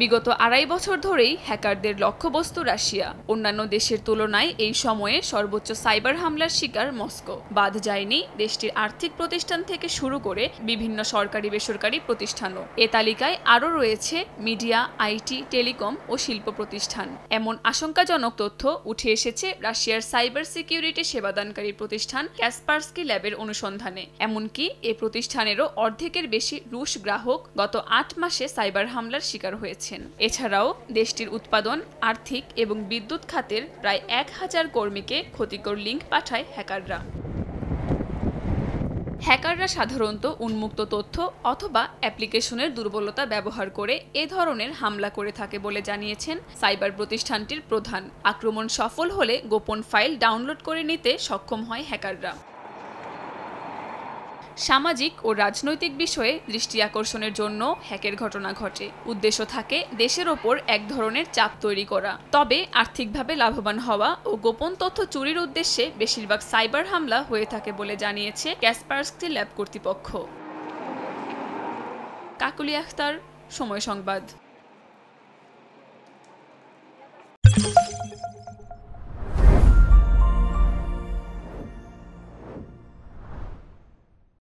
বিগত আড়াই বছর ধরেই হ্যাকারদের লক্ষ্যবস্তু রাশিয়া। অন্যান্য দেশের তুলনায় এই সময়ে সর্বোচ্চ সাইবার হামলার শিকার মস্কো। বাদ যায়নি দেশটির আর্থিক প্রতিষ্ঠান থেকে শুরু করে বিভিন্ন সরকারি বেসরকারি প্রতিষ্ঠানও। এ তালিকায় আরও রয়েছে মিডিয়া, আইটি, টেলিকম ও শিল্প প্রতিষ্ঠান। এমন আশঙ্কাজনক তথ্য উঠে এসেছে রাশিয়ার সাইবার সিকিউরিটি সেবাদানকারী প্রতিষ্ঠান ক্যাসপার্সকি ল্যাবের অনুসন্ধানে। এমনকি এ প্রতিষ্ঠানেরও অর্ধেকের বেশি রুশ গ্রাহক গত আট মাসে সাইবার হামলার শিকার হয়েছেন এছাড়াও দেশটির উৎপাদন, আর্থিক এবং বিদ্যুৎ খাতের প্রায় এক হাজার কর্মীকে ক্ষতিকর লিঙ্ক পাঠায় হ্যাকাররা। হ্যাকাররা সাধারণত উন্মুক্ত তথ্য অথবা অ্যাপ্লিকেশনের দুর্বলতা ব্যবহার করে এ ধরনের হামলা করে থাকে বলে জানিয়েছেন সাইবার প্রতিষ্ঠানটির প্রধান। আক্রমণ সফল হলে গোপন ফাইল ডাউনলোড করে নিতে সক্ষম হয় হ্যাকাররা। সামাজিক ও রাজনৈতিক বিষয়ে দৃষ্টি আকর্ষণের জন্য হ্যাকের ঘটনা ঘটে। উদ্দেশ্য থাকে দেশের ওপর এক ধরনের চাপ তৈরি করা। তবে আর্থিকভাবে লাভবান হওয়া ও গোপন তথ্য চুরির উদ্দেশ্যে বেশিরভাগ সাইবার হামলা হয়ে থাকে বলে জানিয়েছে ক্যাসপার্সকি ল্যাব কর্তৃপক্ষ। কাকুলি আখতার, সময় সংবাদ।